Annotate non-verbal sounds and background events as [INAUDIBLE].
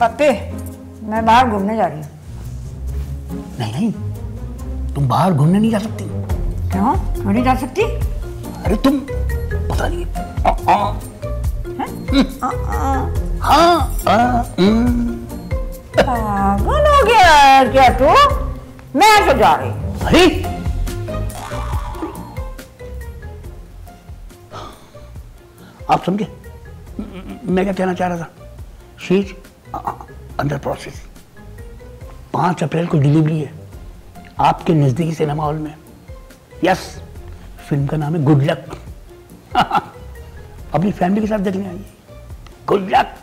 पप्पी मैं बाहर घूमने जा रही हूँ। नहीं नहीं तुम बाहर घूमने नहीं जा सकती। क्यों? क्यों नहीं जा सकती? अरे तुम पता नहीं। आ, आ, हाँ? आ, हम्म। पागल हो गया है क्या तू? मैं तो जा रही हूँ। अरे। आप समझे? मैं क्या कहना चाह रहा था? शीज अंडर प्रोसेस पाँच अप्रैल को डिलीवरी है। आपके नज़दीकी सिनेमा हॉल में। यस फ़िल्म का नाम है गुड लक [LAUGHS] अपनी फैमिली के साथ देखने आइए। Good luck